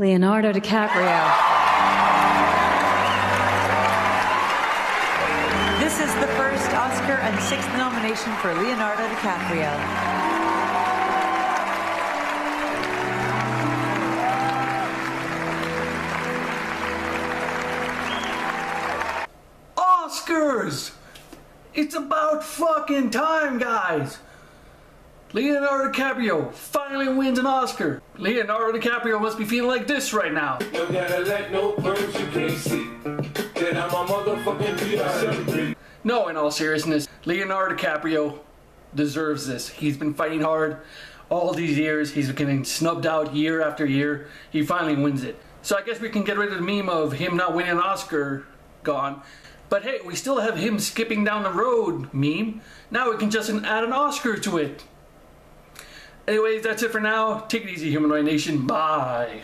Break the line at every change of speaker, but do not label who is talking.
Leonardo DiCaprio.
This is the first Oscar and sixth nomination for Leonardo DiCaprio.
Oscars! It's about fucking time, guys! Leonardo DiCaprio finally wins an Oscar. Leonardo DiCaprio must be feeling like this right now.
No Cadillac, no perms, you can't see. Then I'm a motherfucking B.I.
No, in all seriousness, Leonardo DiCaprio deserves this. He's been fighting hard all these years. He's getting snubbed out year after year. He finally wins it. So I guess we can get rid of the meme of him not winning an Oscar gone. But hey, we still have him skipping down the road meme. Now we can just add an Oscar to it. Anyways, that's it for now. Take it easy, Humanoid Nation. Bye.